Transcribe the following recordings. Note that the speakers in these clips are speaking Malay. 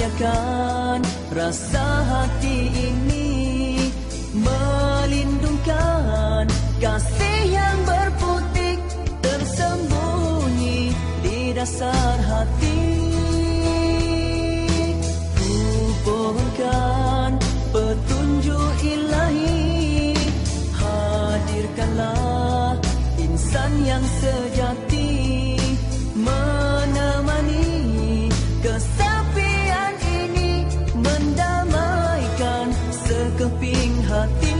Kurniakan rasa hati ini Melindungkan kasih yang berputik Tersembunyi di dasar hati. Ku pohonkan petunjuk ilahi Hadirkanlah insan yang sejati ti.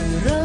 to.